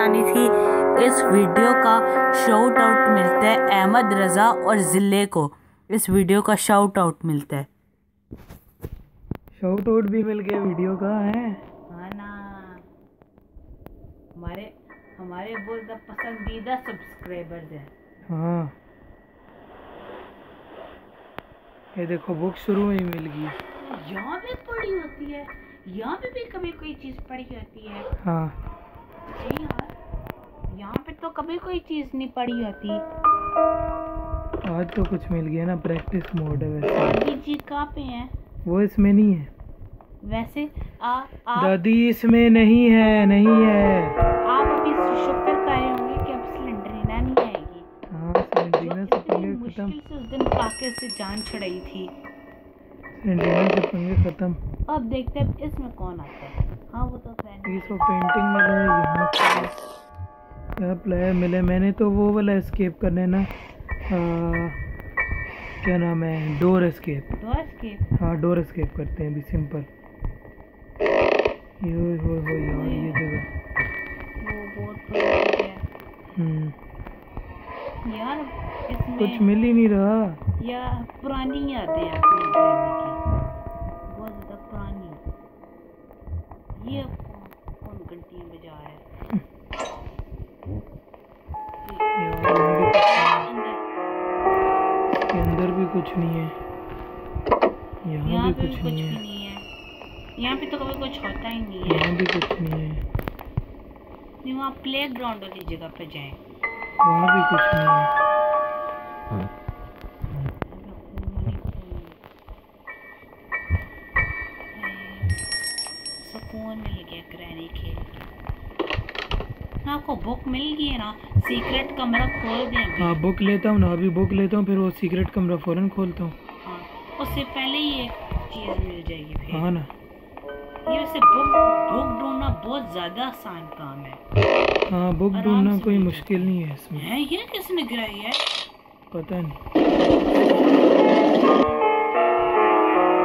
बतानी थी। इस वीडियो का शाउट आउट मिलता है अहमद रज़ा और ज़िले को। इस वीडियो का शाउट आउट मिलता है। शाउट आउट भी मिल गया वीडियो का है? हाँ ना। हमारे हमारे बहुत पसंदीदा सब्सक्राइबर्स हैं। हाँ। ये देखो बुक शुरू में ही मिल गई। यहाँ भी पड़ी होती है। यहाँ पे भी कभी कोई चीज़ पड़ी होती है। हाँ। पे तो कभी कोई चीज़ नहीं पड़ी होती। आज तो कुछ मिल गया ना प्रैक्टिस मोड है वैसे। दादी जी कहाँ पे हैं? वो इसमें नहीं है। वैसे आ आप दादी इसमें नहीं है नहीं है। आप अभी शुक्र कर होंगे कि अब सिलेंडरीना नहीं आएगी। हाँ जो सिलेंडरीना से इतनी पंगे खत्म से उस दिन काके से जान छड़ाई थी। सिलेंडरीना से पंगे खत्म। अब देखते हैं इसमें कौन आता है? हाँ वो तो पेंटिंग है यहाँ प्लेयर मिले। मैंने तो वो वाला एस्केप करना है ना आ, क्या नाम है? डोर एस्केप दोस्त के हाँ डोर एस्केप करते हैं अभी सिंपल यो हो हो यार ये जगह। वो बहुत है। हम्म। यार कुछ मिल ही नहीं रहा। या पुरानी यादें यहाँ पे कुछ कुछ नहीं है। यहाँ पे तो कभी कुछ होता ही नहीं है। यहाँ भी कुछ नहीं है। नहीं वहाँ प्ले ग्राउंड वाली जगह पे जाएँ। वहाँ भी कुछ नहीं है। सुकून मिल गया ग्रैनी खेल ना आपको बुक मिल गई है ना सीक्रेट कमरा खोल दें हाँ बुक लेता हूँ ना अभी बुक लेता हूँ फिर वो सीक्रेट कमरा फ़ौरन खोलता हूँ हाँ। उससे पहले ही एक चीज़ मिल जाएगी फिर। हाँ ना। ये वैसे बुक बुक ढूंढना बहुत ज़्यादा आसान काम है। हाँ बुक ढूंढना कोई मुश्किल नहीं है इसमें। है ये किसने गिराई है? पता नहीं।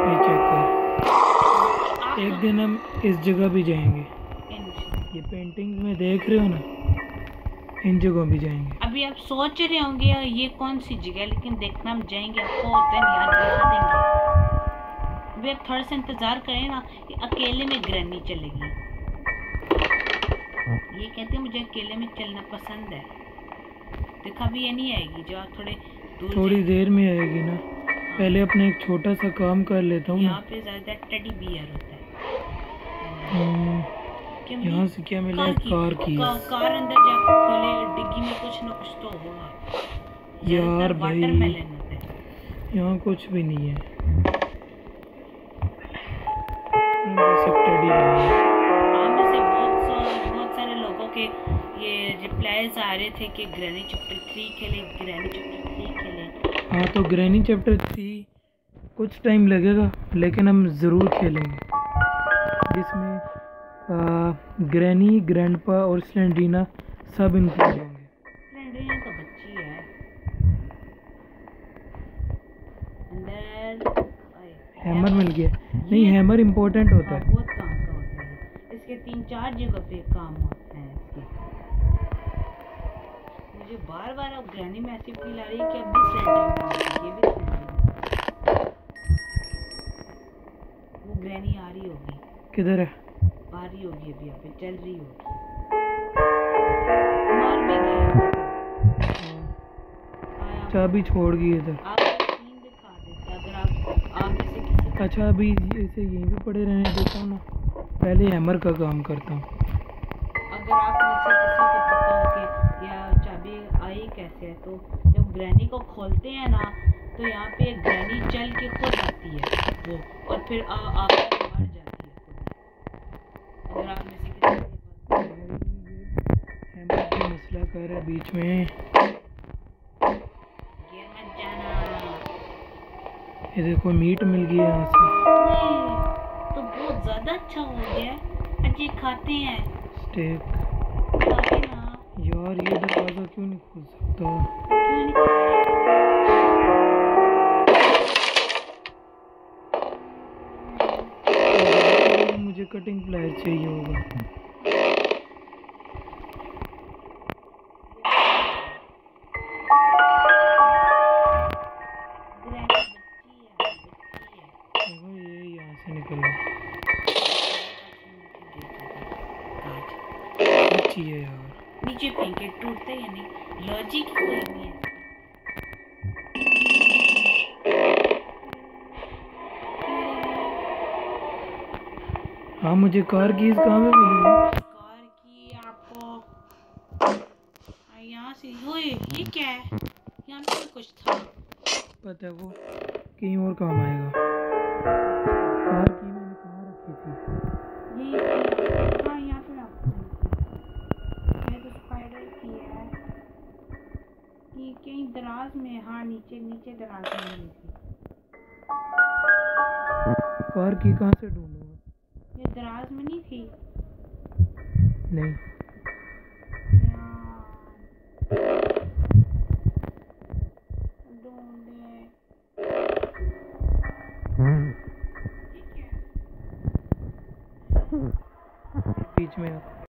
ये चेक कर? एक दिन हम इस जगह भी जाएँगे। ये पेंटिंग्स में देख रहे हो ना? इन जगहों भी जाएँगे। अभी आप सोच रहे होंगे ये कौन सी जगह है? लेकिन देखना हम जाएँगे आपको याद दिला देंगे। अभी आप थोड़ा सा इंतज़ार करें ना ये अकेले में ग्रैनी चलेगी। ये कहते हैं मुझे अकेले में चलना पसंद है। देखा भी ये नहीं आएगी जो आप थोड़े दूर थोड़ी देर में आएगी ना। पहले अपना एक छोटा सा काम कर लेता हूँ यहाँ पे ज़्यादा टेडी बियर होता है। हम्म, क्यों यहाँ से क्या मिला? है कार की का, कार अंदर जाकर खोले डिग्गी में कुछ ना कुछ तो होगा। यार भाई। यहाँ कुछ भी नहीं है। टेडी है। में से बहुत बहुत सारे लोगों के ये रिप्लाईज आ रहे थे कि ग्रैनी चैप्टर थ्री खेले ग्रैनी चैप्टर थ्री खेले। हाँ तो ग्रैनी चैप्टर थ्री कुछ टाइम लगेगा लेकिन हम ज़रूर खेलेंगे। जिसमें ग्रैनी ग्रैंडपा और स्लेंडरीना सब इंक्लूड होंगे। तो बच्ची है। हैमर मिल गया। नहीं हैमर इम्पोर्टेंट होता हाँ, है बहुत काम का होता है। इसके तीन चार जगह पे काम होते हैं इसके। मुझे बार बार अब ग्रैनी में ऐसी फील आ रही है कि अब भी स्लेंडर ये भी वो ग्रैनी आ रही होगी। किधर है? आ रही होगी अभी यहाँ पे चल रही होगी। चाबी छोड़ गई इधर। अच्छा अभी इसे यहीं पे पड़े रहने देता हूँ ना। पहले हैमर का काम करता हूँ। अगर आप मुझसे किसी को पता हो कि या चाबी आई कैसे है तो जब ग्रैनी को खोलते हैं ना तो यहाँ पे ग्रैनी चल के खुद आती है वो और फिर आ, आप बीच में। ये देखो मीट मिल गई यहाँ से। तो बहुत ज़्यादा अच्छा हो गया अच्छे खाते हैं। स्टेक यार ये दरवाज़ा क्यों नहीं खोल सकता? मुझे कटिंग प्लायर चाहिए होगा। अच्छी है यार। नीचे फेंके टूटते या नहीं? लॉजिक ही नहीं है। हाँ मुझे कार की इस कहाँ में मिलेगी कार की आपको? यहाँ से ओए ये क्या है? यहाँ पे कुछ था। पता है वो कहीं और काम आएगा। कार की मैंने कहाँ रखी थी? यहाँ दराज में हाँ नीचे नीचे दराज में मिली थी। कार की कहाँ से ढूंढूँगा ये दराज में नहीं थी? नहीं? बीच में